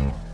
了。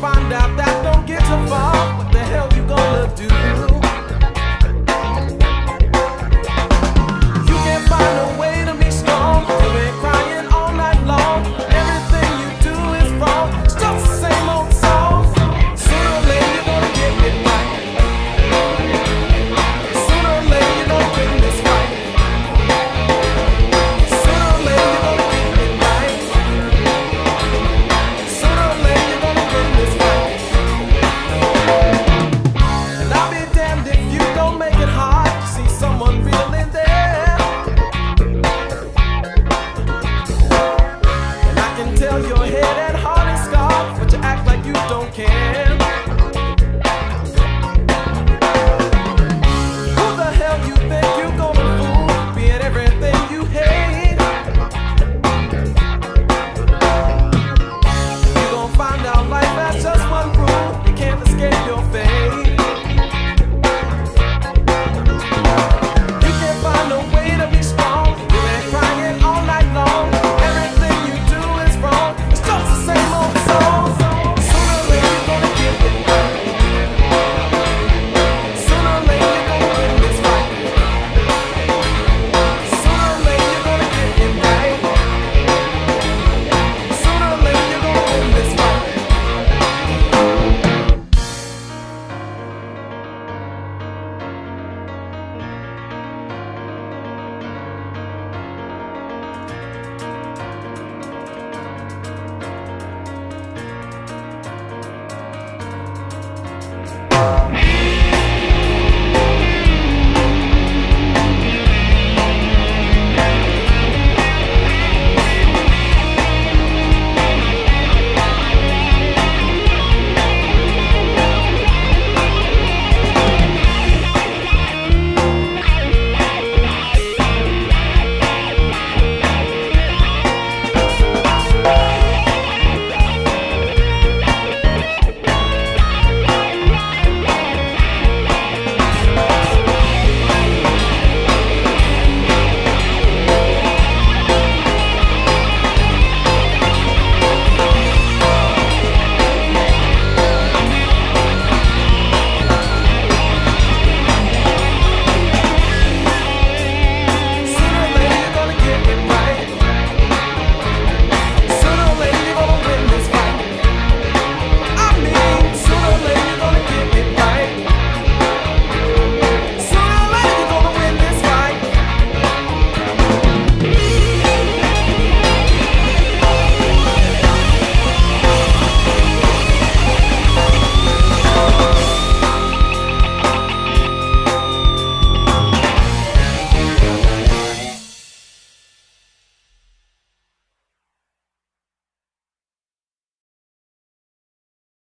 find out that don't get too far.